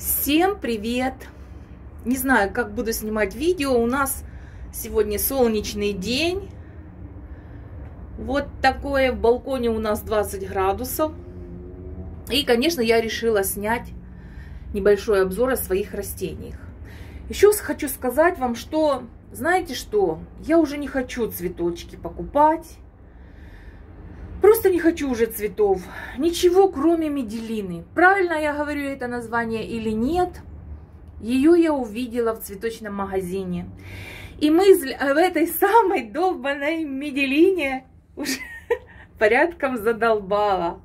Всем привет! Не знаю, как буду снимать видео. У нас сегодня солнечный день. Вот такое в балконе у нас 20 градусов. И, конечно, я решила снять небольшой обзор о своих растениях. Еще хочу сказать вам, что, знаете что, я уже не хочу цветочки покупать. Просто не хочу уже цветов. Ничего, кроме меделины. Правильно я говорю это название или нет? Ее я увидела в цветочном магазине. И мысль об этой самой долбанной меделине уже порядком задолбала.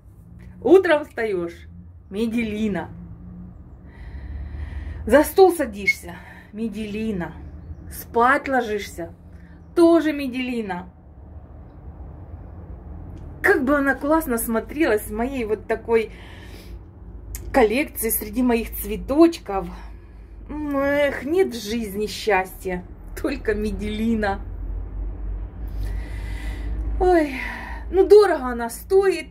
Утром встаешь, меделина. За стол садишься, меделина. Спать ложишься, тоже меделина бы она классно смотрелась в моей вот такой коллекции среди моих цветочков. Эх, нет в жизни счастья, только меделина. Ой, ну дорого она стоит.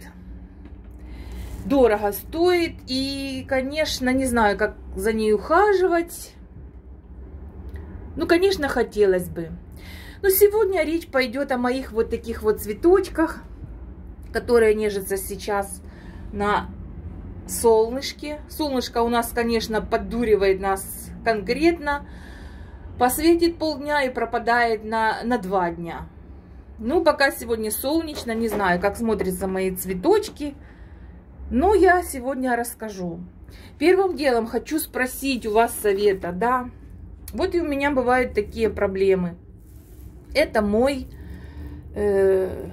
Дорого стоит. И, конечно, не знаю, как за ней ухаживать. Ну, конечно, хотелось бы. Но сегодня речь пойдет о моих вот таких вот цветочках которая нежится сейчас на солнышке. Солнышко у нас, конечно, поддуривает нас конкретно. Посветит полдня и пропадает на, на два дня. Ну, пока сегодня солнечно, не знаю, как смотрятся мои цветочки. Но я сегодня расскажу. Первым делом хочу спросить у вас совета, да. Вот и у меня бывают такие проблемы. Это мой э,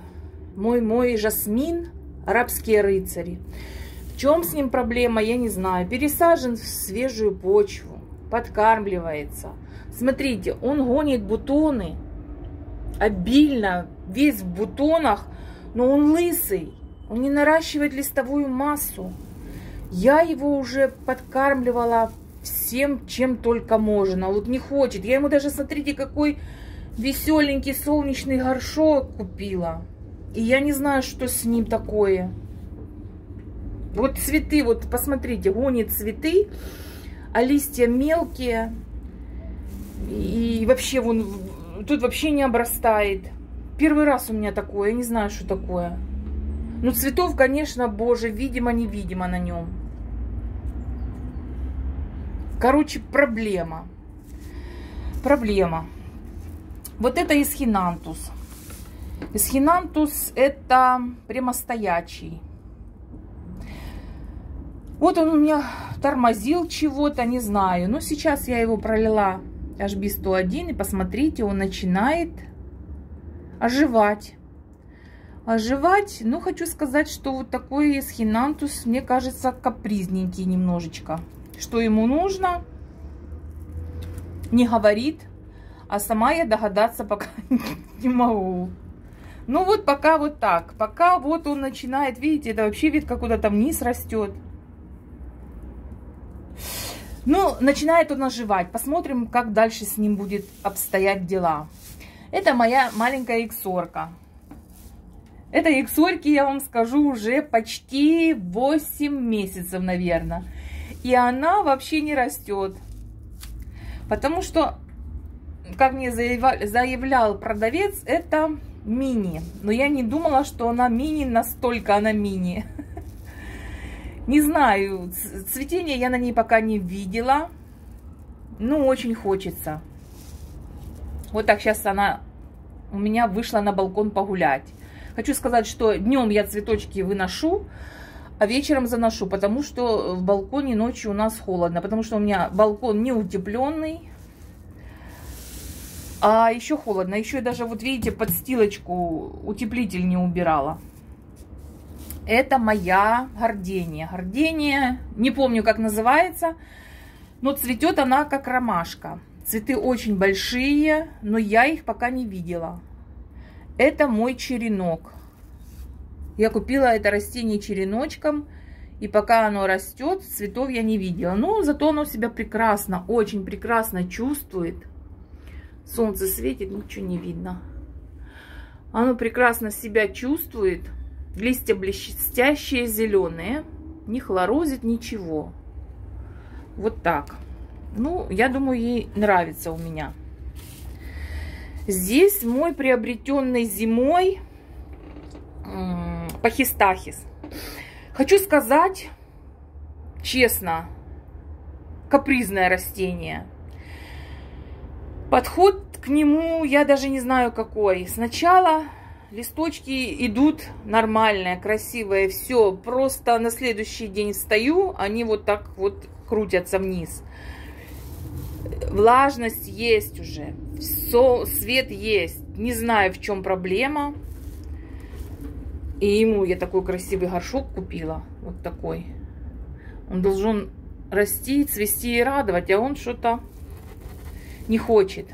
мой, мой жасмин, арабские рыцари. В чем с ним проблема, я не знаю. Пересажен в свежую почву, подкармливается. Смотрите, он гонит бутоны обильно, весь в бутонах, но он лысый. Он не наращивает листовую массу. Я его уже подкармливала всем, чем только можно. Вот не хочет. Я ему даже, смотрите, какой веселенький солнечный горшок купила. И я не знаю, что с ним такое. Вот цветы, вот посмотрите, гонит цветы, а листья мелкие. И вообще вон, тут вообще не обрастает. Первый раз у меня такое, я не знаю, что такое. Ну, цветов, конечно, боже, видимо-невидимо на нем. Короче, проблема. Проблема. Вот это исхинантус. Эсхинантус это прямостоячий. Вот он у меня тормозил чего-то, не знаю. Но сейчас я его пролила HB101. И посмотрите, он начинает оживать. Оживать, ну, хочу сказать, что вот такой эсхинантус, мне кажется, капризненький немножечко. Что ему нужно, не говорит, а сама я догадаться пока не могу. Ну вот пока вот так. Пока вот он начинает, видите, это вообще вид, как куда-то вниз растет. Ну, начинает он оживать. Посмотрим, как дальше с ним будет обстоять дела. Это моя маленькая иксорка. Этой иксорке, я вам скажу, уже почти 8 месяцев, наверное. И она вообще не растет. Потому что, как мне заявлял продавец, это мини. Но я не думала, что она мини, настолько она мини. Не знаю, цветения я на ней пока не видела. Ну, очень хочется. Вот так сейчас она у меня вышла на балкон погулять. Хочу сказать, что днем я цветочки выношу, а вечером заношу, потому что в балконе ночью у нас холодно, потому что у меня балкон не утепленный, а еще холодно. Еще даже, вот видите, подстилочку утеплитель не убирала. Это моя гордения. Гордения, не помню, как называется, но цветет она как ромашка. Цветы очень большие, но я их пока не видела. Это мой черенок. Я купила это растение череночком, и пока оно растет, цветов я не видела. Но зато оно себя прекрасно, очень прекрасно чувствует. Солнце светит, ничего не видно. Оно прекрасно себя чувствует. Листья блестящие, зеленые. Не хлорозит ничего. Вот так. Ну, я думаю, ей нравится у меня. Здесь мой приобретенный зимой пахистахис. Хочу сказать честно, капризное растение. Подход к нему я даже не знаю какой. Сначала листочки идут нормальные, красивые, все. Просто на следующий день встаю, они вот так вот крутятся вниз. Влажность есть уже, все, свет есть. Не знаю, в чем проблема. И ему я такой красивый горшок купила, вот такой. Он должен расти, цвести и радовать, а он что-то не хочет.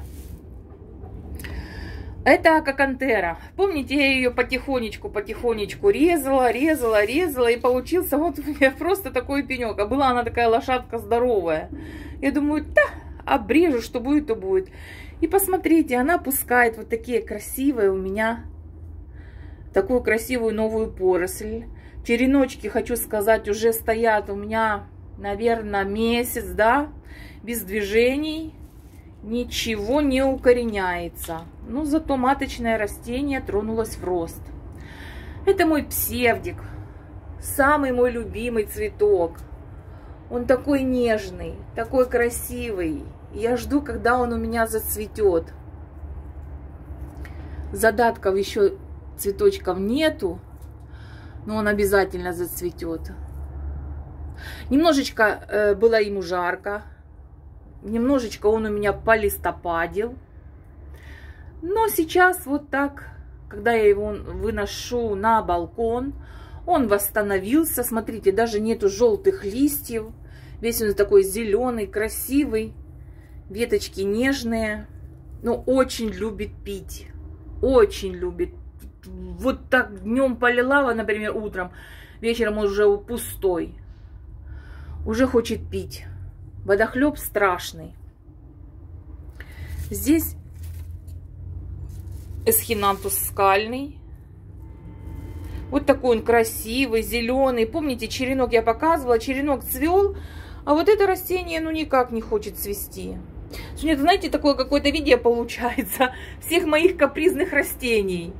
Это какантера. Помните, я ее потихонечку, потихонечку резала, резала, резала, и получился вот у меня просто такой пенек. А была она такая лошадка здоровая. Я думаю, да, обрежу, что будет, то будет. И посмотрите, она пускает вот такие красивые у меня, такую красивую новую поросль. Череночки, хочу сказать, уже стоят у меня, наверное, месяц, да, без движений ничего не укореняется. Но зато маточное растение тронулось в рост. Это мой псевдик. Самый мой любимый цветок. Он такой нежный, такой красивый. Я жду, когда он у меня зацветет. Задатков еще цветочков нету, но он обязательно зацветет. Немножечко э, было ему жарко, Немножечко он у меня полистопадил. Но сейчас вот так, когда я его выношу на балкон, он восстановился. Смотрите, даже нету желтых листьев. Весь он такой зеленый, красивый. Веточки нежные. Но очень любит пить. Очень любит. Вот так днем полила, например, утром. Вечером уже пустой. Уже хочет пить. Водохлеб страшный. Здесь эсхинантус скальный. Вот такой он красивый, зеленый. Помните, черенок я показывала? Черенок цвел, а вот это растение ну никак не хочет цвести. Сегодня, знаете, такое какое-то видео получается всех моих капризных растений.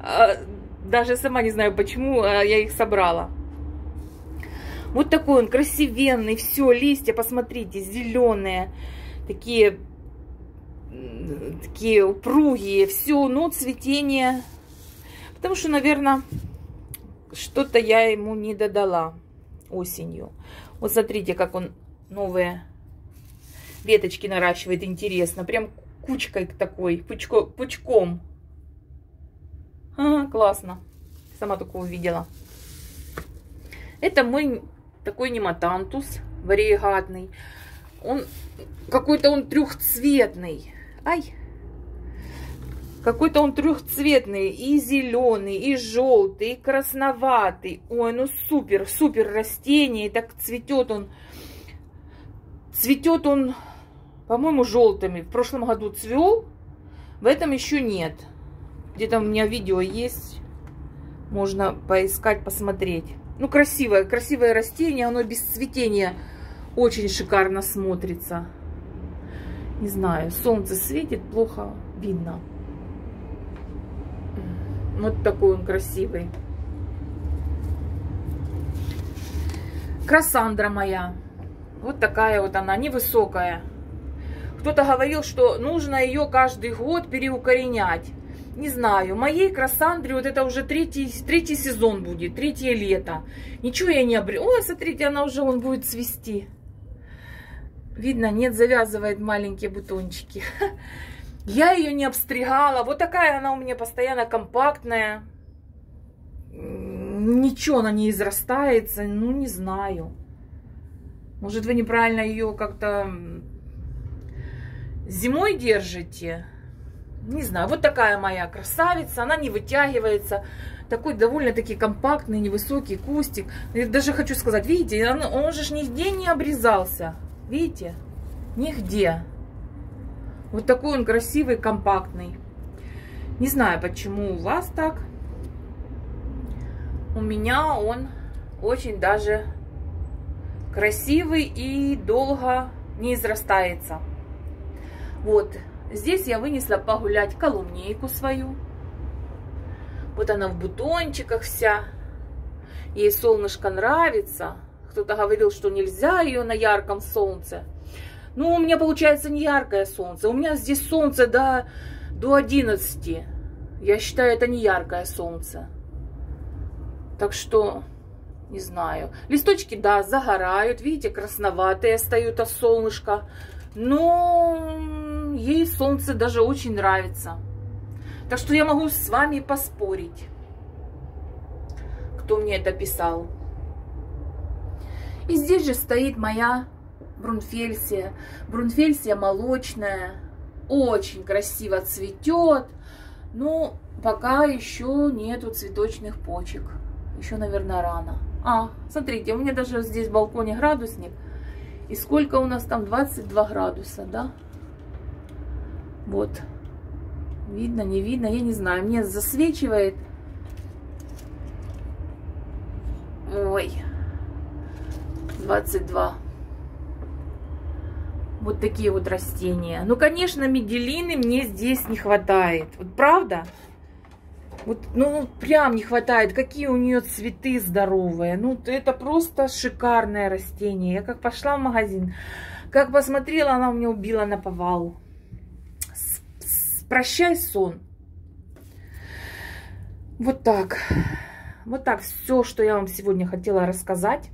А, даже сама не знаю, почему а, я их собрала. Вот такой он красивенный, все, листья, посмотрите, зеленые, такие, такие упругие, все, но цветение, потому что, наверное, что-то я ему не додала осенью. Вот смотрите, как он новые веточки наращивает, интересно, прям кучкой такой, пучко, пучком. А, классно, сама такого увидела. Это мой такой нематантус вариегатный. Он какой-то он трехцветный. Ай! Какой-то он трехцветный, и зеленый, и желтый, и красноватый. Ой, ну супер, супер растение. И так цветет он. Цветет он, по-моему, желтыми. В прошлом году цвел, в этом еще нет. Где-то у меня видео есть. Можно поискать, посмотреть. Ну, красивое, красивое растение, оно без цветения очень шикарно смотрится. Не знаю, солнце светит, плохо видно. Вот такой он красивый. Красандра моя. Вот такая вот она, невысокая. Кто-то говорил, что нужно ее каждый год переукоренять не знаю, моей Красандре вот это уже третий, третий сезон будет, третье лето. Ничего я не обрела. Ой, смотрите, она уже он будет цвести. Видно, нет, завязывает маленькие бутончики. Я ее не обстригала. Вот такая она у меня постоянно компактная. Ничего она не израстается. Ну, не знаю. Может, вы неправильно ее как-то зимой держите? Не знаю, вот такая моя красавица, она не вытягивается. Такой довольно-таки компактный, невысокий кустик. Я даже хочу сказать, видите, он, он же нигде не обрезался. Видите? Нигде. Вот такой он красивый, компактный. Не знаю, почему у вас так. У меня он очень даже красивый и долго не израстается. Вот, здесь я вынесла погулять колумнейку свою. Вот она в бутончиках вся. Ей солнышко нравится. Кто-то говорил, что нельзя ее на ярком солнце. Ну, у меня получается не яркое солнце. У меня здесь солнце до, до 11. Я считаю, это не яркое солнце. Так что, не знаю. Листочки, да, загорают. Видите, красноватые остаются от солнышка. Но ей солнце даже очень нравится. Так что я могу с вами поспорить, кто мне это писал. И здесь же стоит моя брунфельсия. Брунфельсия молочная, очень красиво цветет. Ну, пока еще нету цветочных почек. Еще, наверное, рано. А, смотрите, у меня даже здесь в балконе градусник. И сколько у нас там? 22 градуса, да? Вот. Видно, не видно, я не знаю. Мне засвечивает. Ой. 22. Вот такие вот растения. Ну, конечно, меделины мне здесь не хватает. Вот правда? Вот, ну, прям не хватает. Какие у нее цветы здоровые. Ну, это просто шикарное растение. Я как пошла в магазин, как посмотрела, она у меня убила на повал. Прощай, сон. Вот так. Вот так все, что я вам сегодня хотела рассказать,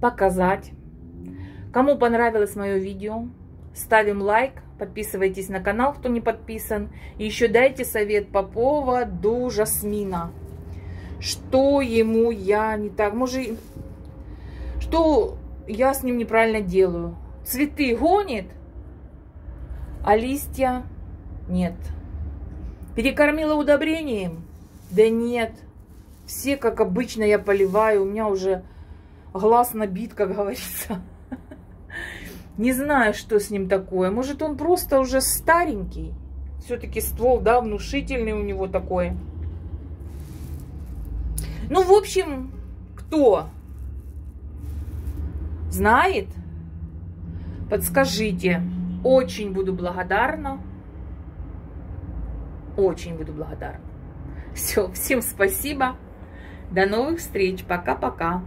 показать. Кому понравилось мое видео, ставим лайк, подписывайтесь на канал, кто не подписан. И еще дайте совет по поводу Жасмина. Что ему я не так, может, что я с ним неправильно делаю. Цветы гонит, а листья нет. Перекормила удобрением? Да нет. Все, как обычно, я поливаю. У меня уже глаз набит, как говорится. Не знаю, что с ним такое. Может, он просто уже старенький. Все-таки ствол, да, внушительный у него такой. Ну, в общем, кто знает, подскажите. Очень буду благодарна. Очень буду благодарна. Все, всем спасибо. До новых встреч. Пока-пока.